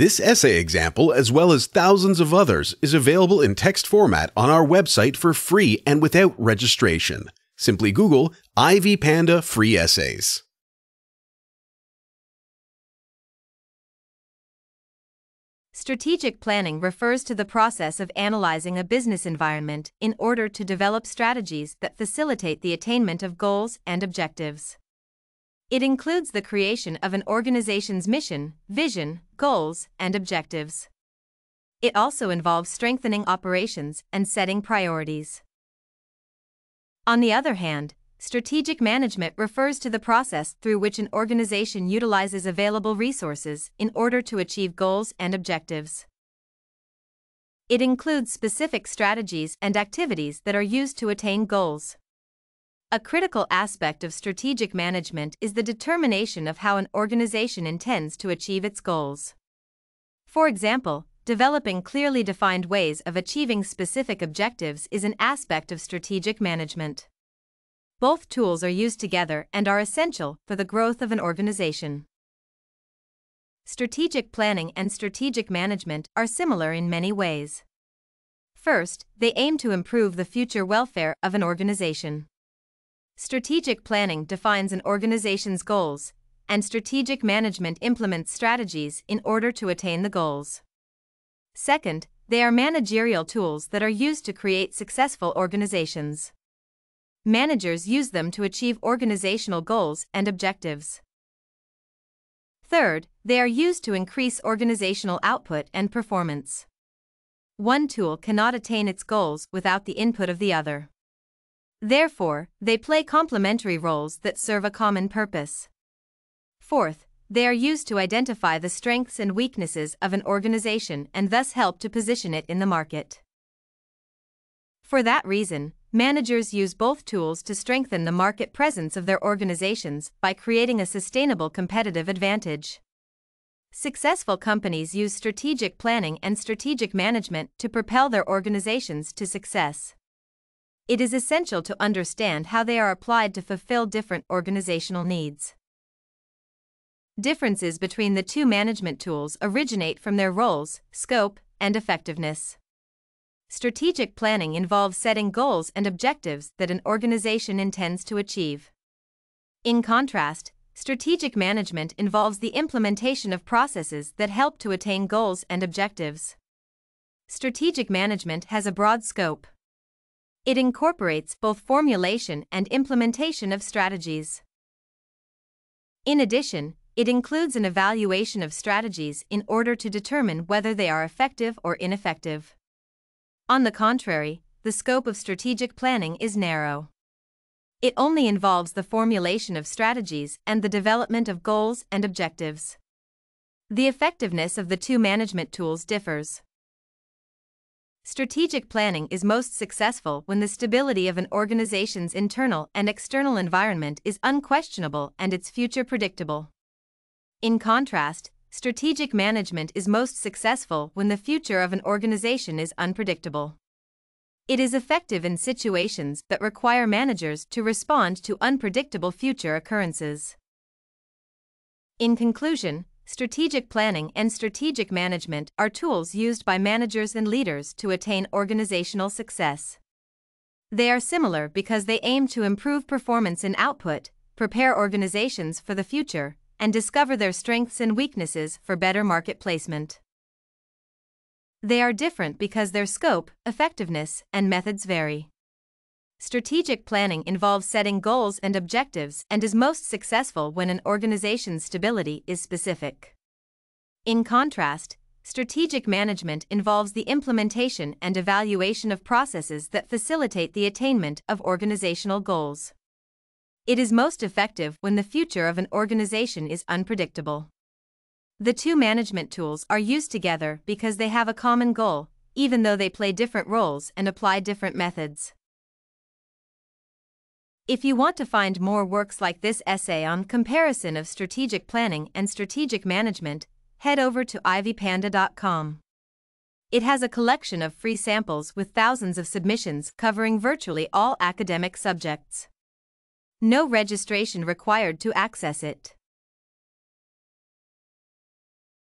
This essay example, as well as thousands of others, is available in text format on our website for free and without registration. Simply Google IvyPanda Free Essays. Strategic planning refers to the process of analyzing a business environment in order to develop strategies that facilitate the attainment of goals and objectives. It includes the creation of an organization's mission, vision, goals, and objectives. It also involves strengthening operations and setting priorities. On the other hand, Strategic management refers to the process through which an organization utilizes available resources in order to achieve goals and objectives. It includes specific strategies and activities that are used to attain goals. A critical aspect of strategic management is the determination of how an organization intends to achieve its goals. For example, developing clearly defined ways of achieving specific objectives is an aspect of strategic management. Both tools are used together and are essential for the growth of an organization. Strategic planning and strategic management are similar in many ways. First, they aim to improve the future welfare of an organization. Strategic planning defines an organization's goals, and strategic management implements strategies in order to attain the goals. Second, they are managerial tools that are used to create successful organizations. Managers use them to achieve organizational goals and objectives. Third, they are used to increase organizational output and performance. One tool cannot attain its goals without the input of the other. Therefore, they play complementary roles that serve a common purpose. Fourth, they are used to identify the strengths and weaknesses of an organization and thus help to position it in the market. For that reason, managers use both tools to strengthen the market presence of their organizations by creating a sustainable competitive advantage. Successful companies use strategic planning and strategic management to propel their organizations to success. It is essential to understand how they are applied to fulfill different organizational needs. Differences between the two management tools originate from their roles, scope, and effectiveness. Strategic planning involves setting goals and objectives that an organization intends to achieve. In contrast, strategic management involves the implementation of processes that help to attain goals and objectives. Strategic management has a broad scope. It incorporates both formulation and implementation of strategies. In addition, it includes an evaluation of strategies in order to determine whether they are effective or ineffective. On the contrary, the scope of strategic planning is narrow. It only involves the formulation of strategies and the development of goals and objectives. The effectiveness of the two management tools differs. Strategic planning is most successful when the stability of an organization's internal and external environment is unquestionable and its future predictable. In contrast, strategic management is most successful when the future of an organization is unpredictable. It is effective in situations that require managers to respond to unpredictable future occurrences. In conclusion, strategic planning and strategic management are tools used by managers and leaders to attain organizational success. They are similar because they aim to improve performance and output, prepare organizations for the future, and discover their strengths and weaknesses for better market placement. They are different because their scope, effectiveness, and methods vary. Strategic planning involves setting goals and objectives and is most successful when an organization's stability is specific. In contrast, strategic management involves the implementation and evaluation of processes that facilitate the attainment of organizational goals. It is most effective when the future of an organization is unpredictable. The two management tools are used together because they have a common goal, even though they play different roles and apply different methods. If you want to find more works like this essay on comparison of strategic planning and strategic management, head over to ivypanda.com. It has a collection of free samples with thousands of submissions covering virtually all academic subjects. No registration required to access it.